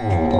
Oh.